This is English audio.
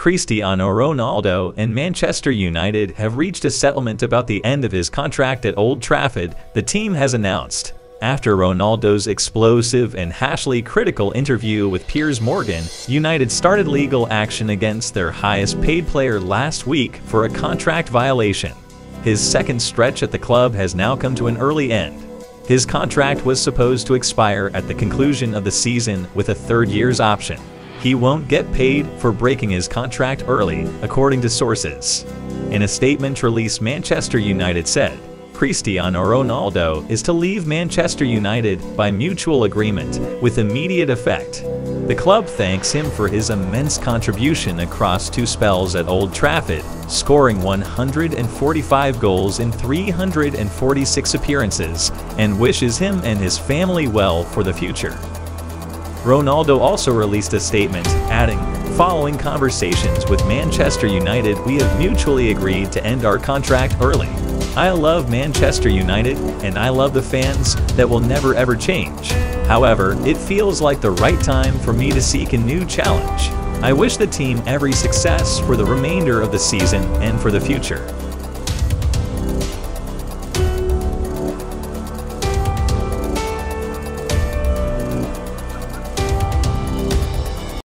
Cristiano Ronaldo and Manchester United have reached a settlement about the end of his contract at Old Trafford, the team has announced. After Ronaldo's explosive and harshly critical interview with Piers Morgan, United started legal action against their highest paid player last week for a contract violation. His second stretch at the club has now come to an early end. His contract was supposed to expire at the conclusion of the season with a third year's option. He won't get paid for breaking his contract early, according to sources. In a statement released, Manchester United said, Cristiano Ronaldo is to leave Manchester United by mutual agreement with immediate effect. The club thanks him for his immense contribution across two spells at Old Trafford, scoring 145 goals in 346 appearances, and wishes him and his family well for the future. Ronaldo also released a statement, adding, Following conversations with Manchester United, we have mutually agreed to end our contract early. I love Manchester United and I love the fans that will never ever change. However, it feels like the right time for me to seek a new challenge. I wish the team every success for the remainder of the season and for the future.